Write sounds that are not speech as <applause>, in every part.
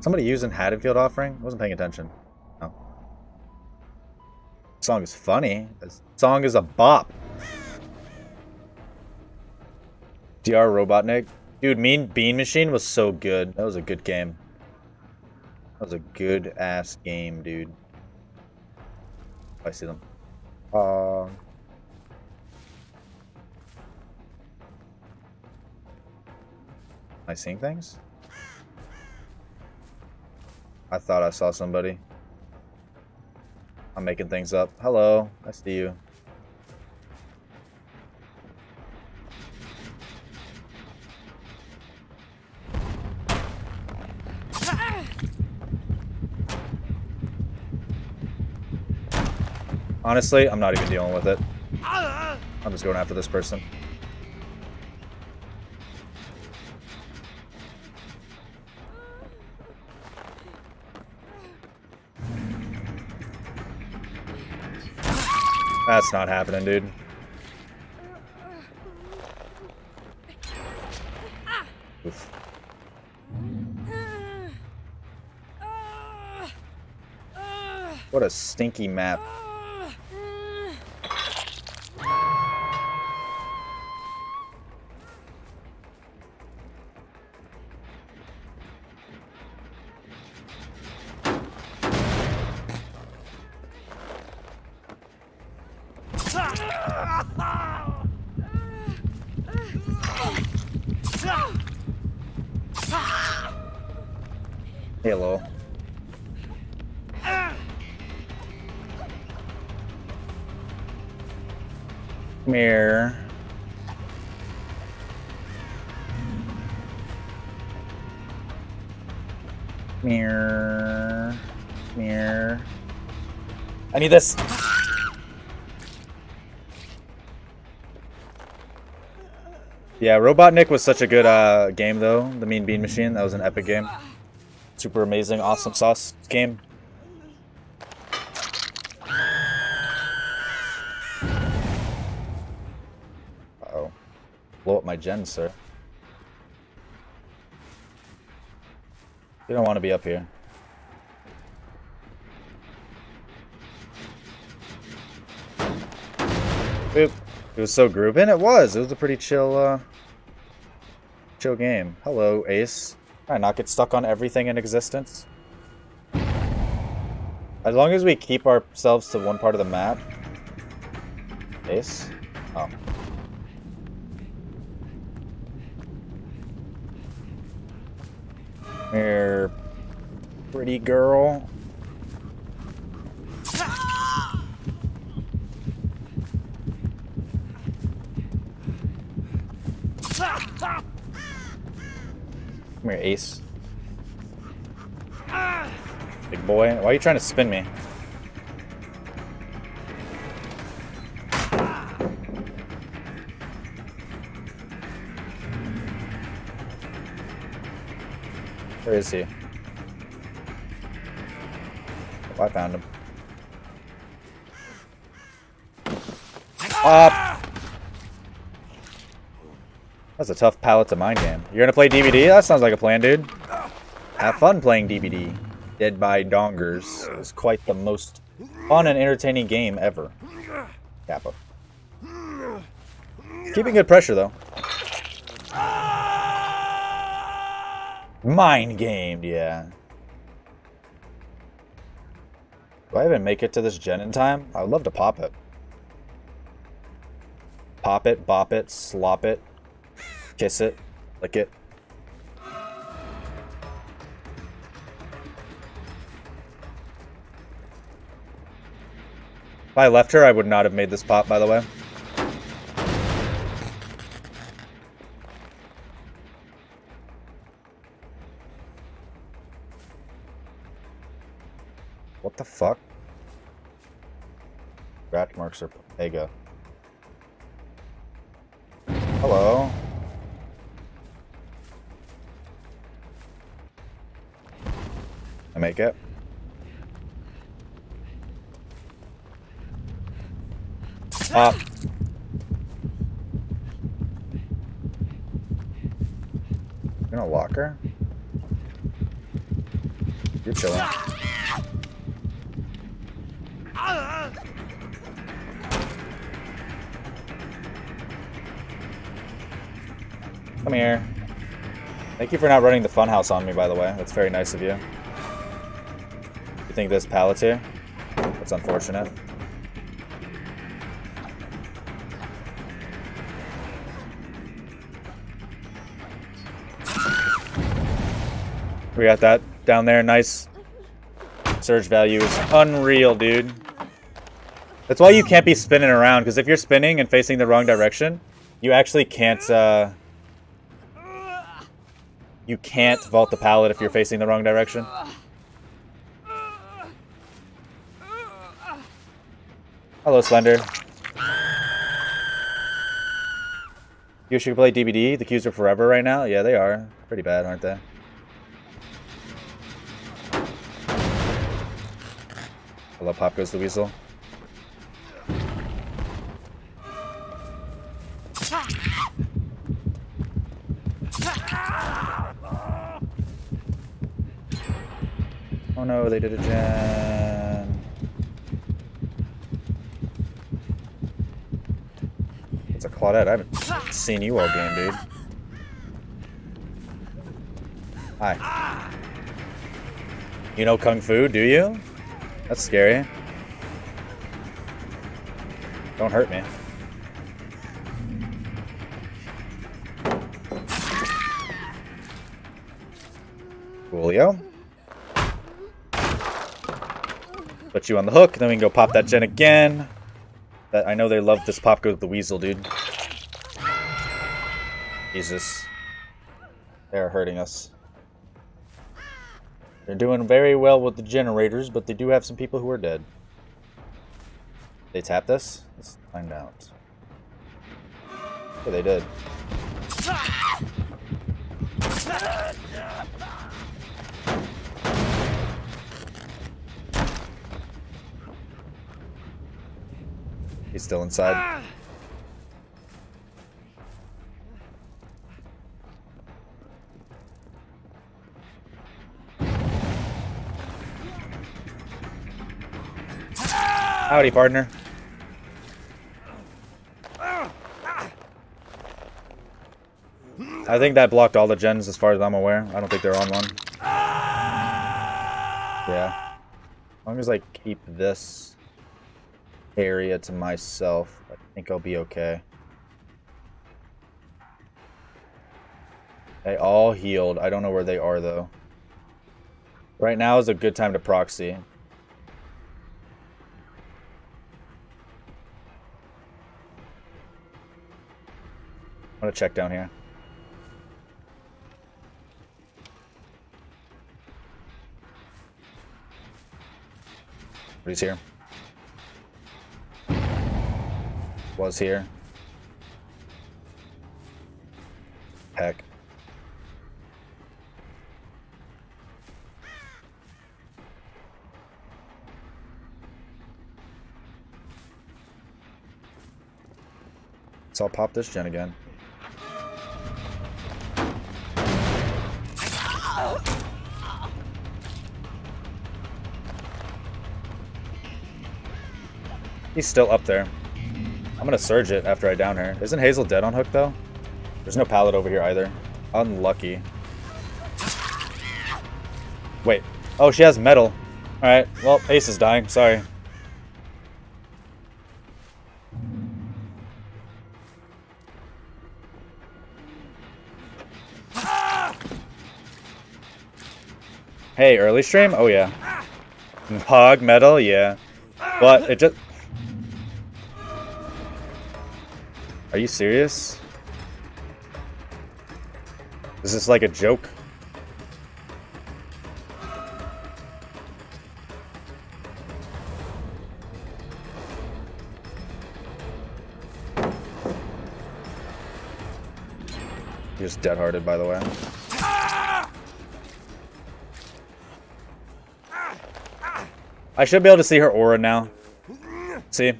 Somebody using Haddonfield offering? I wasn't paying attention. Song is funny. Song is a bop. DR Robotnik. Dude, Mean Bean Machine was so good. That was a good game. That was a good ass game, dude. I see them. Uh, am I seeing things? I thought I saw somebody. I'm making things up. Hello, I see you. Honestly, I'm not even dealing with it. I'm just going after this person. That's not happening, dude. Oof. What a stinky map. Hello. Come here. Here. Here. I need this. Yeah, Robotnik was such a good uh, game, though. The Mean Bean Machine. That was an epic game. Super amazing, awesome sauce game. Uh oh Blow up my gen, sir. You don't want to be up here. Boop. It was so grooving. It was. It was a pretty chill, uh, chill game. Hello, Ace. I not get stuck on everything in existence? As long as we keep ourselves to one part of the map. Ace? Oh. Here, pretty girl. <laughs> Come here, Ace. Big boy. Why are you trying to spin me? Where is he? Oh, I found him. Up! That's a tough pallet to mine game. You're gonna play DBD? That sounds like a plan, dude. Have fun playing DBD. Dead by Dongers is quite the most fun and entertaining game ever. Kappa. Keeping good pressure, though. Mind gamed, yeah. Do I even make it to this gen in time? I would love to pop it. Pop it, bop it, slop it, kiss it, lick it. If I left her, I would not have made this pop, by the way. What the fuck? Scratch marks are Pega. Make it. Ah. Pop. You're gonna lock her? You're chilling. Come here. Thank you for not running the funhouse on me, by the way. That's very nice of you. You think this pallet's here? That's unfortunate. We got that down there. Nice. Surge value is unreal, dude. That's why you can't be spinning around, because if you're spinning and facing the wrong direction, you actually can't, uh... You can't vault the pallet if you're facing the wrong direction. Hello, Slender. You should play DBD. The queues are forever right now. Yeah, they are. Pretty bad, aren't they? Love Pop Goes the Weasel. Oh no, they did a gen. It's a Claudette. I haven't seen you all game, dude. Hi. You know Kung Fu, do you? That's scary. Don't hurt me. Coolio. Put you on the hook, then we can go pop that gen again. That I know they love this pop go the weasel, dude. Jesus. They're hurting us. They're doing very well with the generators, but they do have some people who are dead. They tapped us? Let's find out. Yeah, they did. He's still inside. Howdy, partner. I think that blocked all the gens as far as I'm aware. I don't think they're on one. Yeah. As long as I keep this area to myself, I think I'll be okay. They all healed. I don't know where they are, though. Right now is a good time to proxy. I'm gonna check down here. He's here. Was here. Heck. So I'll pop this gen again. He's still up there. Gonna surge it after I down her. Isn't Hazel dead on hook though? There's no pallet over here either. Unlucky. Wait. Oh, she has Mettle. Alright, well, Ace is dying. Sorry. Hey, early stream? Oh yeah. Hog metal, yeah. But it just Are you serious? Is this like a joke? You're just dead-hearted, by the way. I should be able to see her aura now. See?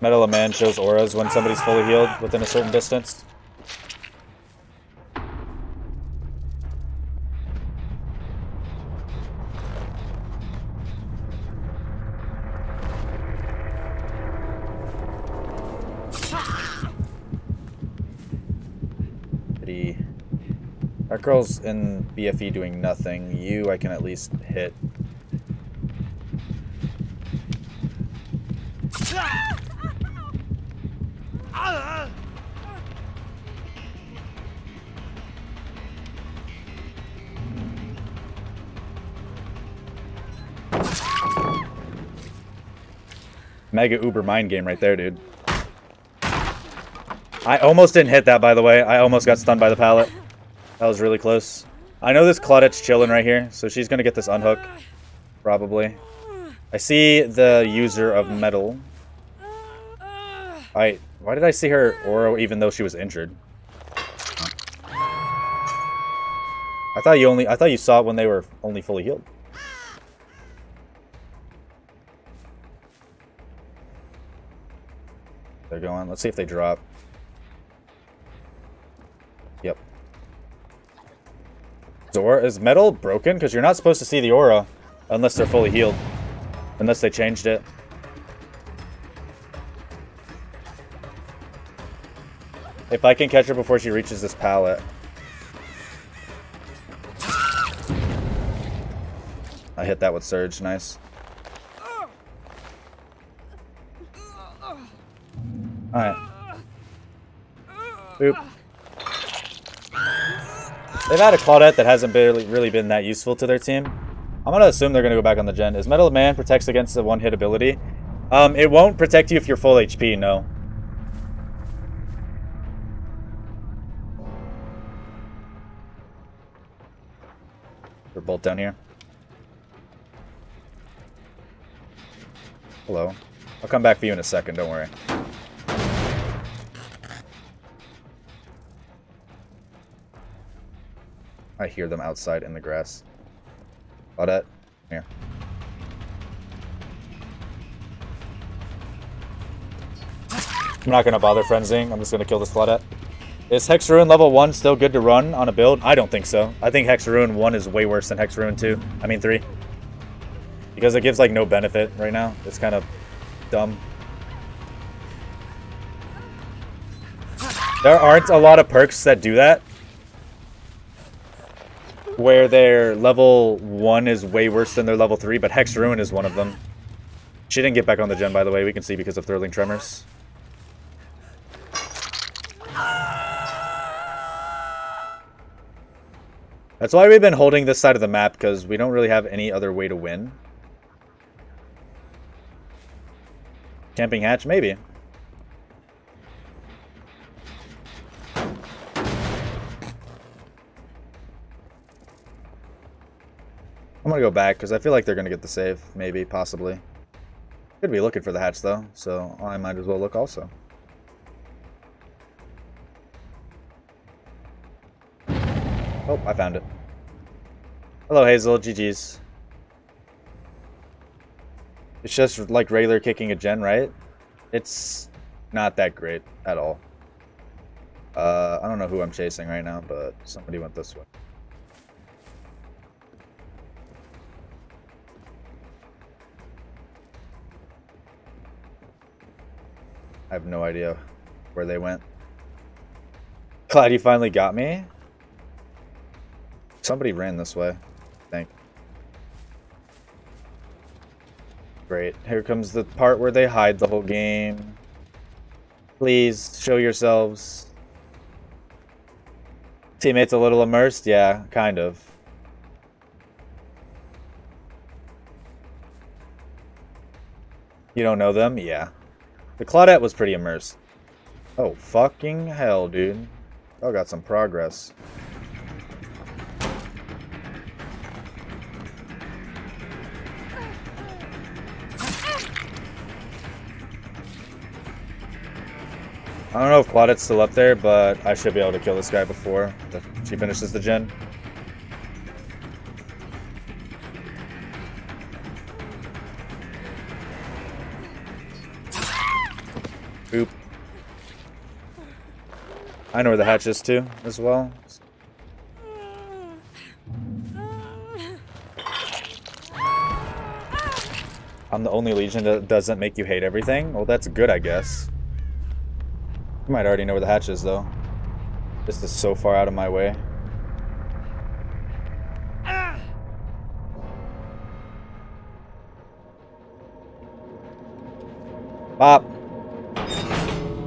Mettle of Man shows auras when somebody's fully healed within a certain distance. Pretty. That girl's in BFE doing nothing. You, I can at least hit Mega Uber mind game right there, dude. I almost didn't hit that, by the way. I almost got stunned by the pallet. That was really close. I know this Claudette's chilling right here, so she's going to get this unhook. Probably. I see the user of Mettle. I... Why did I see her aura even though she was injured? I thought you only... I thought you saw it when they were only fully healed. They're going. Let's see if they drop. Yep. Aura, is Mettle broken? Because you're not supposed to see the aura unless they're fully healed. Unless they changed it. If I can catch her before she reaches this pallet. I hit that with Surge. Nice. Alright. Boop. They've had a Claudette that hasn't really, really been that useful to their team. I'm going to assume they're going to go back on the gen. Is Mettle Man protects against the one-hit ability? Um, it won't protect you if you're full HP, no. They're both down here. Hello. I'll come back for you in a second, don't worry. I hear them outside in the grass. Claudette, here. I'm not gonna bother frenzying. I'm just gonna kill this Claudette. Is Hex Ruin level 1 still good to run on a build? I don't think so. I think Hex Ruin 1 is way worse than Hex Ruin 2. I mean 3. Because it gives like no benefit right now. It's kind of dumb. There aren't a lot of perks that do that where their level 1 is way worse than their level 3, but Hex Ruin is one of them. She didn't get back on the gen, by the way. We can see because of Thrilling Tremors. That's why we've been holding this side of the map, because we don't really have any other way to win. Camping hatch? Maybe. I'm gonna go back because I feel like they're gonna get the save. Maybe, possibly. Could be looking for the hatch though, so I might as well look also. Oh, I found it. Hello, Hazel. GG's. It's just like regular kicking a gen, right? It's not that great at all. Uh, I don't know who I'm chasing right now, but somebody went this way. I have no idea where they went. Glad you finally got me. Somebody ran this way, I think. Great. Here comes the part where they hide the whole game. Please, show yourselves. Teammates a little immersed? Yeah, kind of. You don't know them? Yeah. The Claudette was pretty immersed. Oh, fucking hell, dude. Y'all got some progress. I don't know if Claudette's still up there, but I should be able to kill this guy before she finishes the gen. Boop. I know where the hatch is too, as well. I'm the only Legion that doesn't make you hate everything? Well, that's good, I guess. You might already know where the hatch is, though. This is so far out of my way. Bob.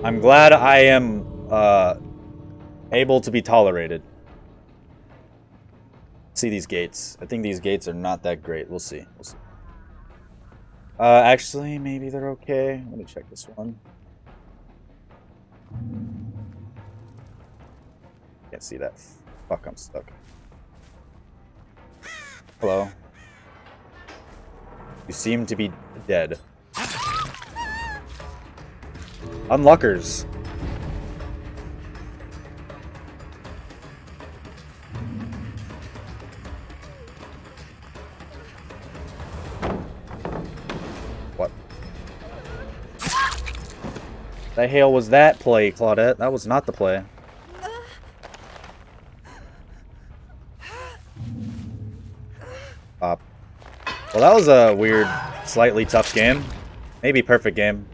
I'm glad I am uh, able to be tolerated. See these gates. I think these gates are not that great. We'll see. We'll see. Uh, actually, maybe they're okay. Let me check this one. Can't see that. Fuck, I'm stuck. Hello. You seem to be dead. Unlockers. What? The hell was that play, Claudette? That was not the play. Pop. Well, that was a weird, slightly tough game. Maybe perfect game.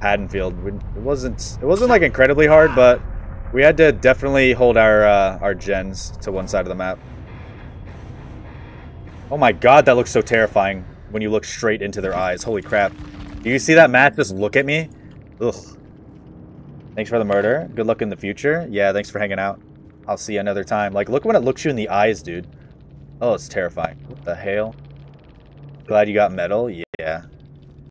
Haddonfield. It wasn't it wasn't like incredibly hard, but we had to definitely hold our uh, our gens to one side of the map. Oh my god, that looks so terrifying when you look straight into their eyes. Holy crap. Do you see that Matt just look at me? Ugh. Thanks for the murder. Good luck in the future. Yeah, thanks for hanging out. I'll see you another time. Like, look when it looks you in the eyes, dude. Oh, it's terrifying. What the hell? Glad you got Mettle? Yeah.